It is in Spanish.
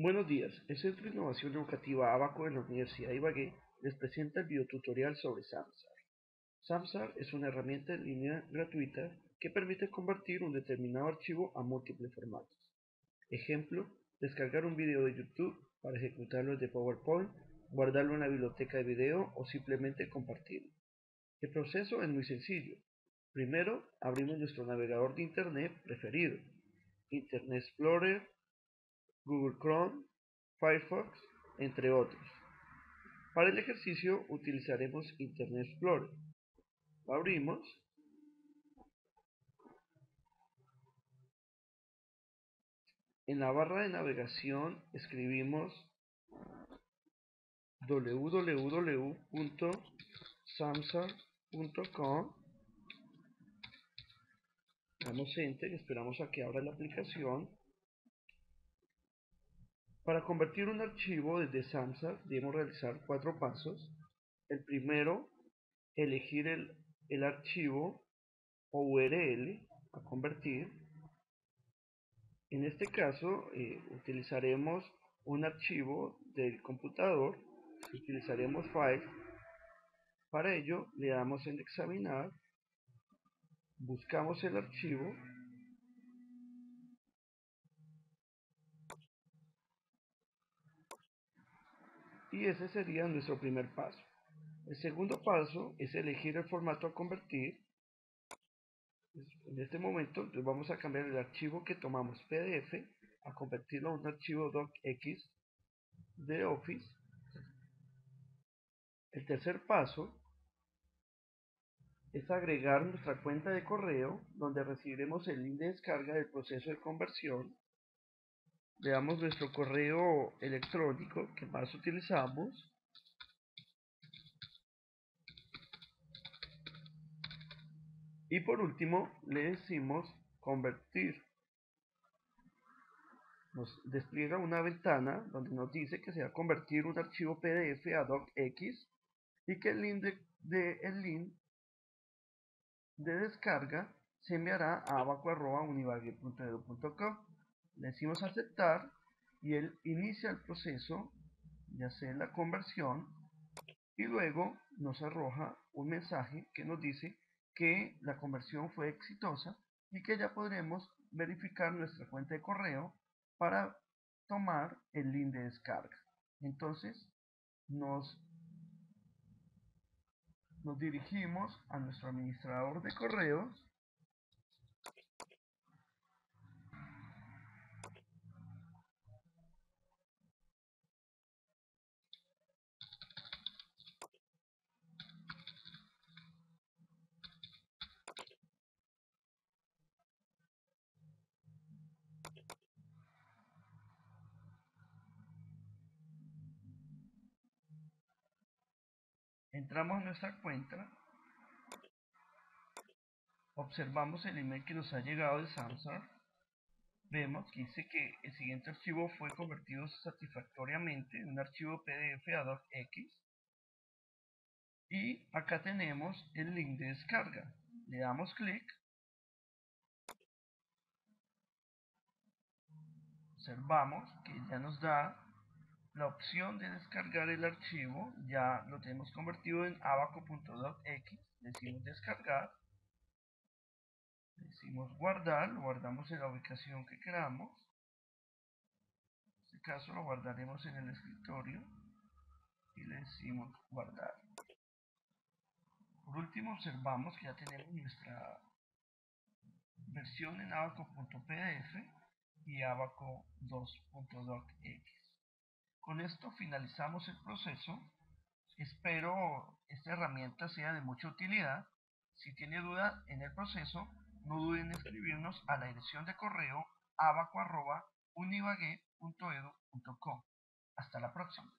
Buenos días, el Centro de Innovación Educativa Abaco de la Universidad de Ibagué les presenta el videotutorial sobre Samsar. Samsar es una herramienta en línea gratuita que permite convertir un determinado archivo a múltiples formatos. Ejemplo, descargar un video de YouTube para ejecutarlo desde PowerPoint, guardarlo en la biblioteca de video o simplemente compartirlo. El proceso es muy sencillo. Primero, abrimos nuestro navegador de Internet preferido, Internet Explorer, Google Chrome, Firefox, entre otros. Para el ejercicio utilizaremos Internet Explorer. Lo abrimos. En la barra de navegación escribimos www.samsar.com Damos Enter y esperamos a que abra la aplicación. Para convertir un archivo desde Samsar debemos realizar cuatro pasos. El primero, elegir el, el archivo o URL a convertir. En este caso eh, utilizaremos un archivo del computador, utilizaremos File. Para ello le damos en examinar buscamos el archivo y ese sería nuestro primer paso. El segundo paso es elegir el formato a convertir. En este momento vamos a cambiar el archivo que tomamos PDF a convertirlo a un archivo docx de Office. El tercer paso es agregar nuestra cuenta de correo donde recibiremos el link de descarga del proceso de conversión. Veamos nuestro correo electrónico que más utilizamos. Y por último le decimos convertir. Nos despliega una ventana donde nos dice que se va a convertir un archivo PDF a docx y que el link de, el link de descarga se enviará a abaco.univague.edu.com. Le decimos aceptar y él inicia el proceso de hacer la conversión y luego nos arroja un mensaje que nos dice que la conversión fue exitosa y que ya podremos verificar nuestra cuenta de correo para tomar el link de descarga. Entonces nos nos dirigimos a nuestro administrador de correos entramos en nuestra cuenta observamos el email que nos ha llegado de Samsung vemos que dice que el siguiente archivo fue convertido satisfactoriamente en un archivo pdf a docx y acá tenemos el link de descarga. Le damos clic. Observamos que ya nos da la opción de descargar el archivo ya lo tenemos convertido en abaco.docx decimos descargar. Decimos guardar. Lo guardamos en la ubicación que queramos. En este caso lo guardaremos en el escritorio y le decimos guardar. Por último observamos que ya tenemos nuestra versión en abaco.pdf y abaco2.docx con esto finalizamos el proceso. Espero esta herramienta sea de mucha utilidad. Si tiene duda en el proceso, no duden en escribirnos a la dirección de correo abaco.univague.edu.com. Hasta la próxima.